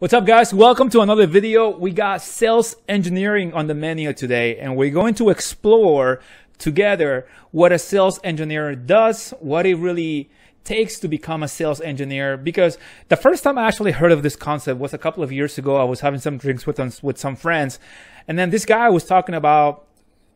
What's up guys? Welcome to another video. We got sales engineering on the menu today and we're going to explore together what a sales engineer does, what it really takes to become a sales engineer because the first time I actually heard of this concept was a couple of years ago. I was having some drinks with with some friends and then this guy was talking about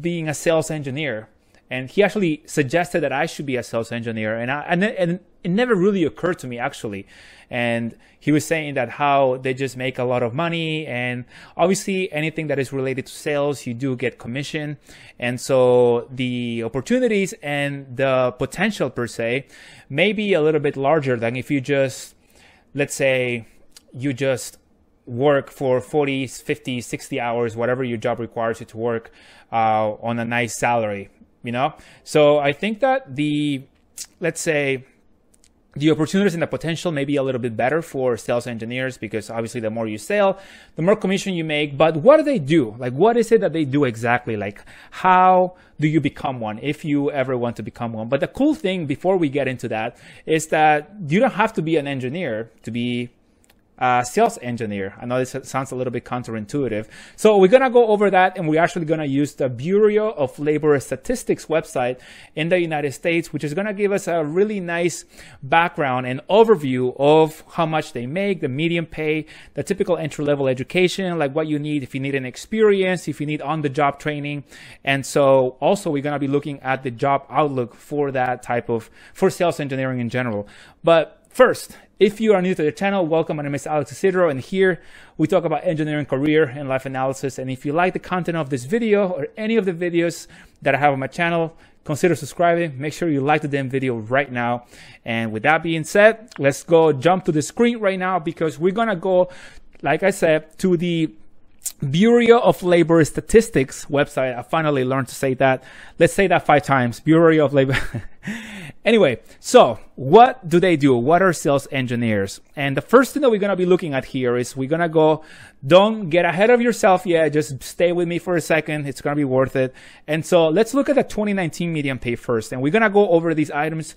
being a sales engineer and he actually suggested that I should be a sales engineer, and I, and, and it never really occurred to me actually. And he was saying that how they just make a lot of money, and obviously anything that is related to sales, you do get commission, and so the opportunities and the potential per se may be a little bit larger than if you just, let's say, you just work for 40 50 60 hours whatever your job requires you to work uh, on a nice salary you know? So i think that the let's say the opportunities and the potential may be a little bit better for sales engineers because obviously the more you sell the more commission you make. But what do they do? Like what is it that they do exactly? Like how do you become one if you ever want to become one? But the cool thing before we get into that is that you don't have to be an engineer to be uh, sales engineer. I know this sounds a little bit counterintuitive. So we're going to go over that and we're actually going to use the Bureau of Labor Statistics website in the United States, which is going to give us a really nice background and overview of how much they make, the median pay, the typical entry level education, like what you need if you need an experience, if you need on the job training. And so also we're going to be looking at the job outlook for that type of, for sales engineering in general. But First, if you are new to the channel, welcome. My name is Alex Isidro, and here we talk about engineering career and life analysis. And if you like the content of this video or any of the videos that I have on my channel, consider subscribing. Make sure you like the damn video right now. And with that being said, let's go jump to the screen right now because we're gonna go, like I said, to the Bureau of Labor Statistics website. I finally learned to say that. Let's say that five times. Bureau of Labor. Anyway, so what do they do? What are sales engineers? And the first thing that we're going to be looking at here is we're going to go, don't get ahead of yourself yet. Just stay with me for a second. It's going to be worth it. And so let's look at the 2019 median pay first. And we're going to go over these items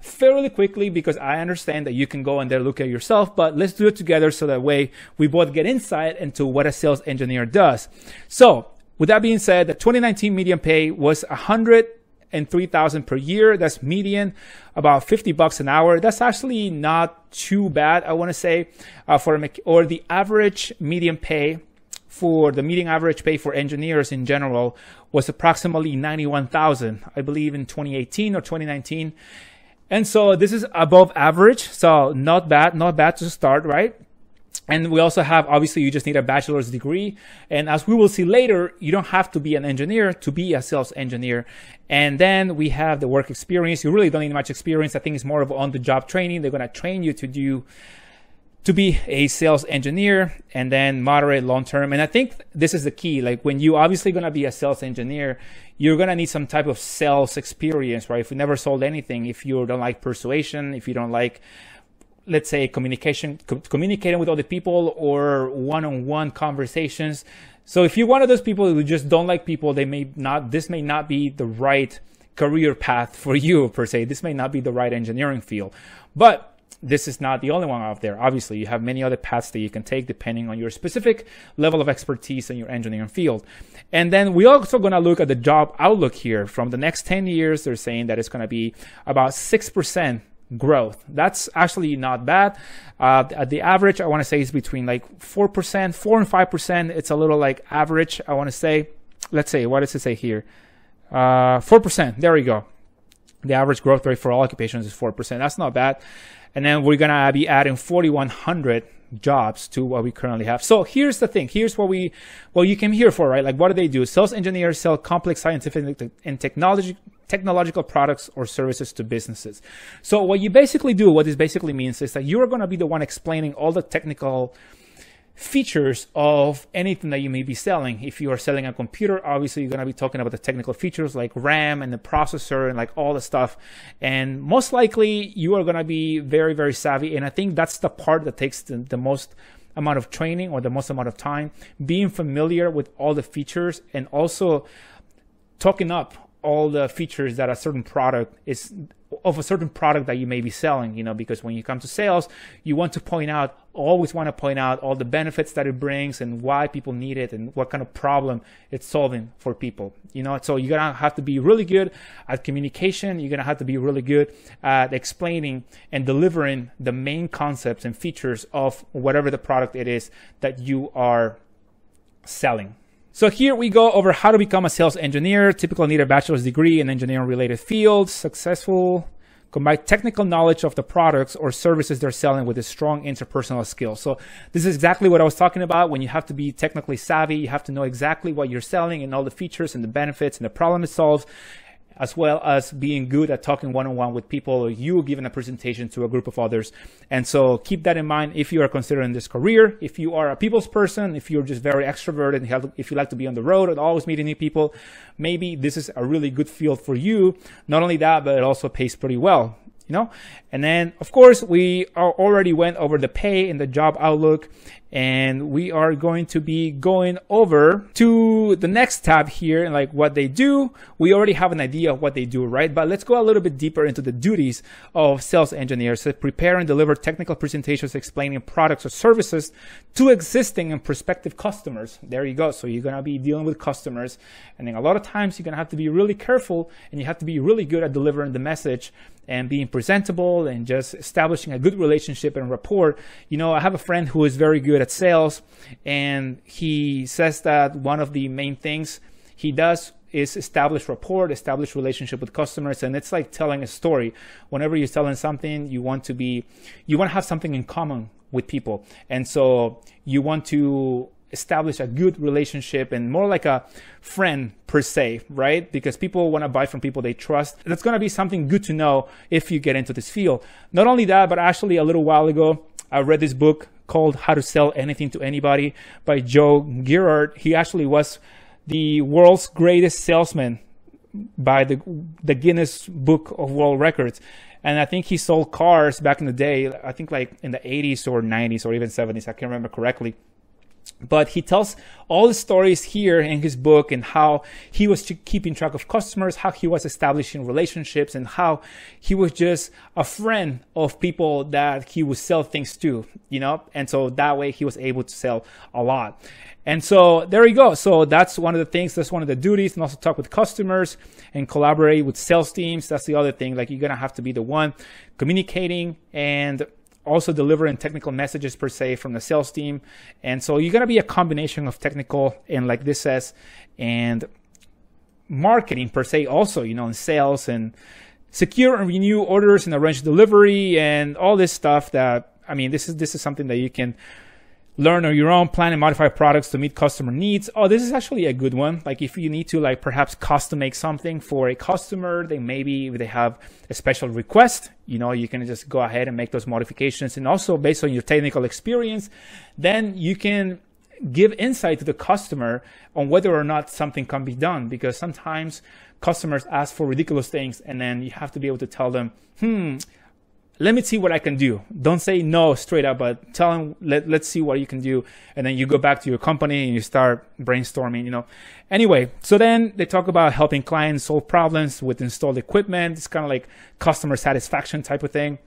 fairly quickly because I understand that you can go and there look at yourself, but let's do it together so that way we both get insight into what a sales engineer does. So with that being said, the 2019 median pay was 100 and 3000 per year. That's median, about 50 bucks an hour. That's actually not too bad, I want to say, uh, for a, or the average median pay for the median average pay for engineers in general was approximately 91,000, I believe in 2018 or 2019. And so this is above average. So not bad, not bad to start, right? And we also have, obviously, you just need a bachelor's degree. And as we will see later, you don't have to be an engineer to be a sales engineer. And then we have the work experience. You really don't need much experience. I think it's more of on the job training. They're going to train you to do, to be a sales engineer and then moderate long term. And I think this is the key. Like when you obviously going to be a sales engineer, you're going to need some type of sales experience, right? If you never sold anything, if you don't like persuasion, if you don't like, let's say communication co- communicating with other people or one-on-one conversations so if you're one of those people who just don't like people they may not this may not be the right career path for you per se this may not be the right engineering field but this is not the only one out there. Obviously, you have many other paths that you can take depending on your specific level of expertise in your engineering field. And then we're also going to look at the job outlook here. From the next 10 years, they're saying that it's going to be about 6% growth. That's actually not bad. Uh, the average, I want to say, is between like 4%, 4 and 5%. It's a little like average, I want to say. Let's say, what does it say here? Uh, 4%. There we go. The average growth rate for all occupations is 4%. That's not bad. And then we're going to be adding 4,100 jobs to what we currently have. So here's the thing. Here's what we, what you came here for, right? Like what do they do? Sales engineers sell complex scientific and technology, technological products or services to businesses. So what you basically do, what this basically means is that you're going to be the one explaining all the technical features of anything that you may be selling. If you are selling a computer, obviously you're going to be talking about the technical features like RAM and the processor and like all the stuff. And most likely you are going to be very, very savvy. And I think that's the part that takes the, the most amount of training or the most amount of time, being familiar with all the features and also talking up all the features that a certain product is of a certain product that you may be selling, you know, because when you come to sales, you want to point out always want to point out all the benefits that it brings and why people need it and what kind of problem it's solving for people. You know, so you're gonna have to be really good at communication. You're gonna have to be really good at explaining and delivering the main concepts and features of whatever the product it is that you are selling. So here we go over how to become a sales engineer. Typically need a bachelor's degree in engineering related fields, successful combine technical knowledge of the products or services they're selling with a strong interpersonal skill. So this is exactly what I was talking about. When you have to be technically savvy, you have to know exactly what you're selling and all the features and the benefits and the problem it solves as well as being good at talking one-on-one with people or you giving a presentation to a group of others. And so keep that in mind if you are considering this career if you are a people's person if you're just very extroverted and if you like to be on the road and always meeting new people maybe this is a really good field for you. Not only that but it also pays pretty well you know and then of course we already went over the pay and the job outlook and we are going to be going over to the next tab here and like what they do. We already have an idea of what they do, right? But let's go a little bit deeper into the duties of sales engineers. So prepare and deliver technical presentations explaining products or services to existing and prospective customers. There you go. So you're going to be dealing with customers. And then a lot of times you're going to have to be really careful and you have to be really good at delivering the message and being presentable and just establishing a good relationship and rapport. You know, I have a friend who is very good at sales, and he says that one of the main things he does is establish rapport, establish relationship with customers, and it's like telling a story. Whenever you're selling something, you want to be, you want to have something in common with people, and so you want to establish a good relationship and more like a friend per se, right? Because people want to buy from people they trust. That's going to be something good to know if you get into this field. Not only that, but actually a little while ago, I read this book called How to Sell Anything to Anybody by Joe Girard. He actually was the world's greatest salesman by the the Guinness Book of World Records. And I think he sold cars back in the day, I think like in the 80s or 90s or even 70s, I can't remember correctly but he tells all the stories here in his book and how he was keeping track of customers, how he was establishing relationships, and how he was just a friend of people that he would sell things to, you know? And so that way he was able to sell a lot. And so there you go. So that's one of the things, that's one of the duties, and also talk with customers and collaborate with sales teams. That's the other thing. Like you're going to have to be the one communicating and also delivering technical messages per se from the sales team. And so you're going to be a combination of technical and like this says, and marketing per se also, you know, in sales and secure and renew orders and arrange delivery and all this stuff that, I mean, this is, this is something that you can learn your own, plan and modify products to meet customer needs. Oh, this is actually a good one. Like if you need to like perhaps custom make something for a customer, they maybe they have a special request, you know, you can just go ahead and make those modifications. And also based on your technical experience, then you can give insight to the customer on whether or not something can be done because sometimes customers ask for ridiculous things and then you have to be able to tell them, hmm, let me see what I can do. Don't say no straight up, but tell them, let, let's see what you can do. And then you go back to your company and you start brainstorming, you know. Anyway, so then they talk about helping clients solve problems with installed equipment. It's kind of like customer satisfaction type of thing.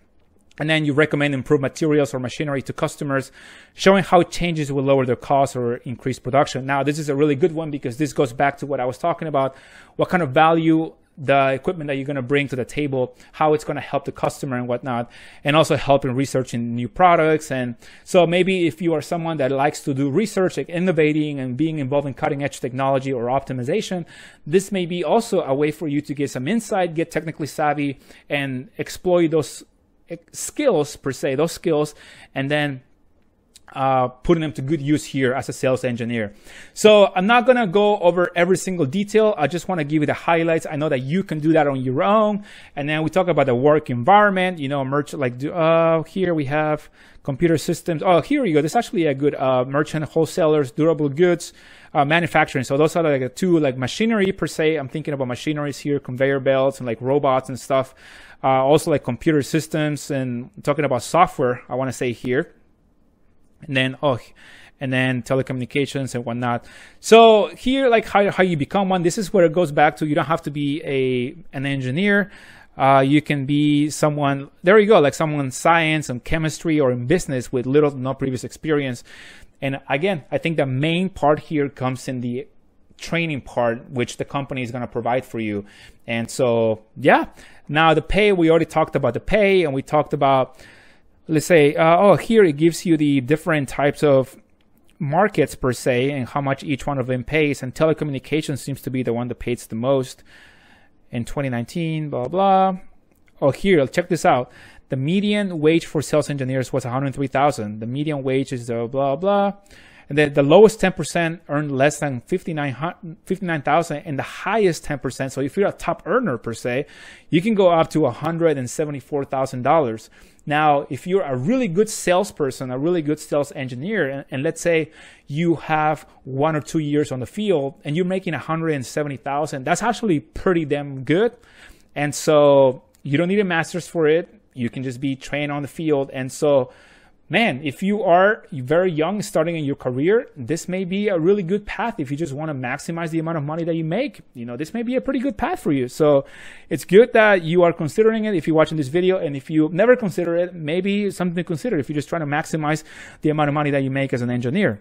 And then you recommend improved materials or machinery to customers, showing how changes will lower their costs or increase production. Now, this is a really good one because this goes back to what I was talking about. What kind of value the equipment that you're going to bring to the table, how it's going to help the customer and whatnot, and also help in researching new products. And so maybe if you are someone that likes to do research, like innovating and being involved in cutting edge technology or optimization, this may be also a way for you to get some insight, get technically savvy, and exploit those eh, skills per se, those skills, and then uh, putting them to good use here as a sales engineer. So I'm not going to go over every single detail. I just want to give you the highlights. I know that you can do that on your own. And then we talk about the work environment, you know, merchant like, uh, here we have computer systems. Oh, here you go. This is actually a good, uh, merchant wholesalers, durable goods, uh, manufacturing. So those are like the two, like machinery per se. I'm thinking about machineries here, conveyor belts and like robots and stuff. Uh, also like computer systems and talking about software, I want to say here and then oh and then telecommunications and whatnot. So here, like how, how you become one, this is where it goes back to you don't have to be a an engineer. Uh, you can be someone, there you go, like someone in science and chemistry or in business with little no previous experience. And again, I think the main part here comes in the training part, which the company is going to provide for you. And so, yeah. Now the pay, we already talked about the pay and we talked about, let's say, uh, oh, here it gives you the different types of markets per se and how much each one of them pays. And telecommunications seems to be the one that pays the most in 2019, blah, blah. Oh, here, check this out. The median wage for sales engineers was 103,000. The median wage is the blah, blah. And then the lowest 10% earned less than 59,000 59, and the highest 10%. So if you're a top earner per se, you can go up to $174,000. Now, if you're a really good salesperson, a really good sales engineer, and, and, let's say you have one or two years on the field and you're making 170,000, that's actually pretty damn good. And so you don't need a master's for it. You can just be trained on the field. And so man, if you are very young, starting in your career, this may be a really good path. If you just want to maximize the amount of money that you make, you know, this may be a pretty good path for you. So it's good that you are considering it if you're watching this video. And if you never consider it, maybe something to consider if you're just trying to maximize the amount of money that you make as an engineer.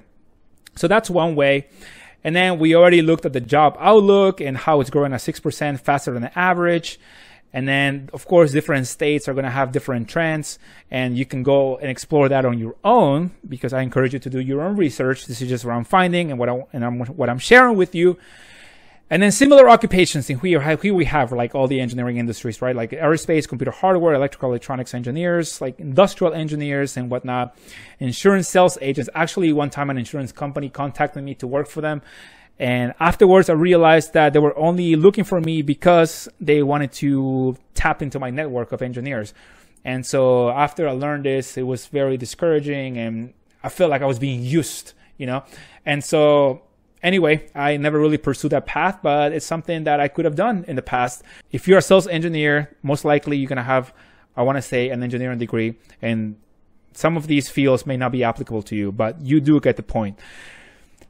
So that's one way. And then we already looked at the job outlook and how it's growing at 6% faster than the average. And then, of course, different states are going to have different trends, and you can go and explore that on your own because I encourage you to do your own research. This is just what I'm finding and what, I, and I'm, what I'm sharing with you. And then similar occupations in here, here we have like all the engineering industries, right? Like aerospace, computer hardware, electrical electronics engineers, like industrial engineers and whatnot. Insurance sales agents. Actually, one time an insurance company contacted me to work for them and afterwards, I realized that they were only looking for me because they wanted to tap into my network of engineers. And so after I learned this, it was very discouraging and I felt like I was being used, you know? And so anyway, I never really pursued that path, but it's something that I could have done in the past. If you're a sales engineer, most likely you're going to have, I want to say, an engineering degree. And some of these fields may not be applicable to you, but you do get the point.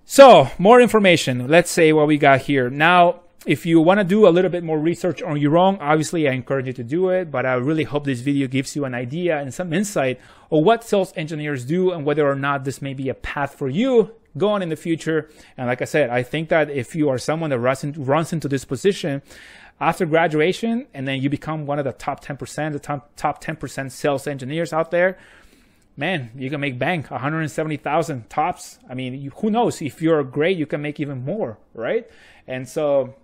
So, more information. Let's say what we got here. Now, if you want to do a little bit more research on your own, obviously I encourage you to do it, but I really hope this video gives you an idea and some insight of what sales engineers do and whether or not this may be a path for you going in the future. And like I said, I think that if you are someone that runs, runs into this position after graduation and then you become one of the top 10%, the top, top 10% sales engineers out there, man, you can make bank 170,000 tops. I mean, you, who knows? If you're great, you can make even more, right? And so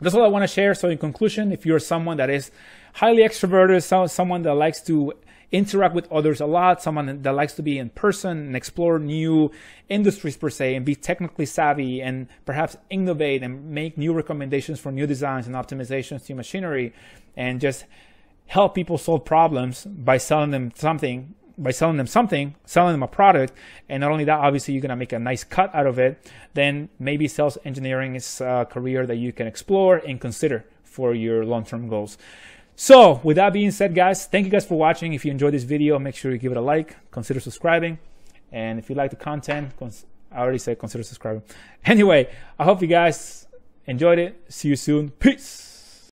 that's all I want to share. So in conclusion, if you're someone that is highly extroverted, so, someone that likes to interact with others a lot, someone that likes to be in person and explore new industries per se and be technically savvy and perhaps innovate and make new recommendations for new designs and optimizations to machinery and just help people solve problems by selling them something by selling them something, selling them a product, and not only that, obviously you're gonna make a nice cut out of it. Then maybe sales engineering is a career that you can explore and consider for your long-term goals. So, with that being said, guys, thank you guys for watching. If you enjoyed this video, make sure you give it a like, consider subscribing, and if you like the content, I already said consider subscribing. Anyway, I hope you guys enjoyed it. See you soon. Peace.